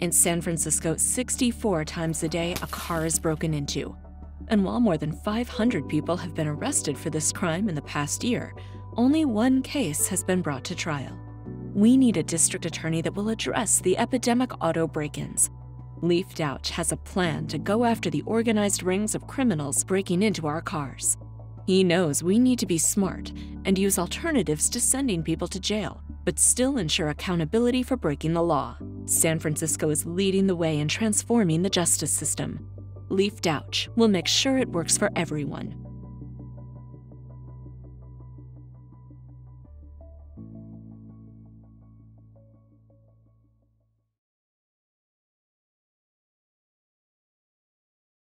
In San Francisco, 64 times a day, a car is broken into. And while more than 500 people have been arrested for this crime in the past year, only one case has been brought to trial. We need a district attorney that will address the epidemic auto break ins. Leif Dautch has a plan to go after the organized rings of criminals breaking into our cars. He knows we need to be smart and use alternatives to sending people to jail, but still ensure accountability for breaking the law. San Francisco is leading the way in transforming the justice system. Leif Dautch will make sure it works for everyone.